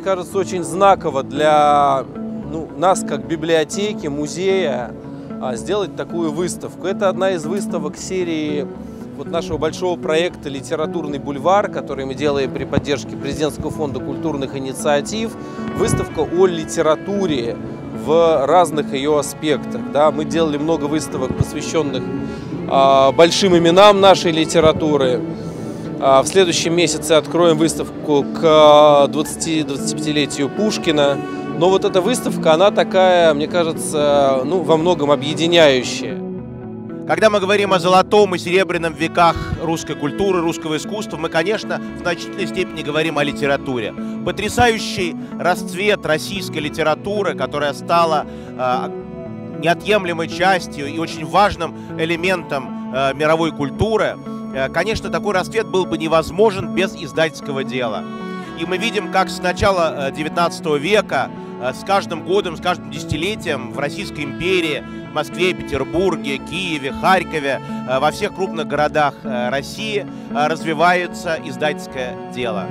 кажется, очень знаково для ну, нас, как библиотеки, музея, а, сделать такую выставку. Это одна из выставок серии вот нашего большого проекта «Литературный бульвар», который мы делаем при поддержке Президентского фонда культурных инициатив. Выставка о литературе в разных ее аспектах. Да. Мы делали много выставок, посвященных а, большим именам нашей литературы. А, в следующем месяце откроем выставку к 20-25-летию Пушкина. Но вот эта выставка, она такая, мне кажется, ну, во многом объединяющая. Когда мы говорим о золотом и серебряном веках русской культуры, русского искусства, мы, конечно, в значительной степени говорим о литературе. Потрясающий расцвет российской литературы, которая стала э, неотъемлемой частью и очень важным элементом э, мировой культуры – конечно, такой расцвет был бы невозможен без издательского дела. И мы видим, как с начала 19 э, века, э, с каждым годом, с каждым десятилетием в Российской империи, Москве, Петербурге, Киеве, Харькове, во всех крупных городах России развивается издательское дело.